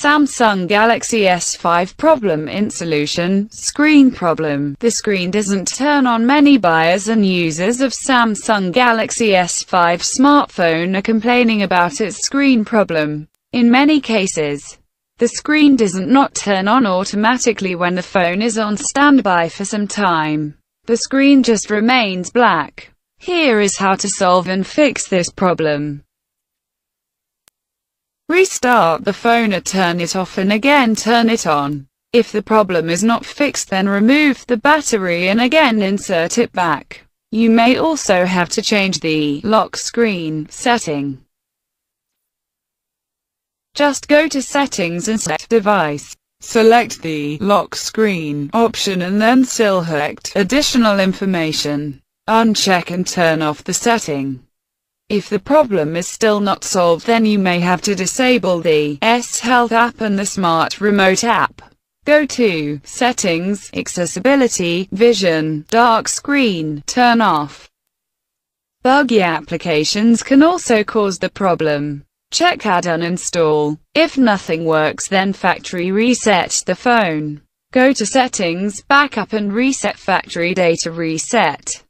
Samsung Galaxy S5 problem in solution, screen problem. The screen doesn't turn on many buyers and users of Samsung Galaxy S5 smartphone are complaining about its screen problem. In many cases, the screen doesn't not turn on automatically when the phone is on standby for some time. The screen just remains black. Here is how to solve and fix this problem. Restart the phone or turn it off and again turn it on. If the problem is not fixed then remove the battery and again insert it back. You may also have to change the lock screen setting. Just go to settings and select device. Select the lock screen option and then select additional information. Uncheck and turn off the setting. If the problem is still not solved then you may have to disable the S-Health app and the Smart Remote app. Go to Settings, Accessibility, Vision, Dark Screen, Turn off. Buggy applications can also cause the problem. Check Add uninstall. If nothing works then factory reset the phone. Go to Settings, Backup and Reset Factory Data Reset.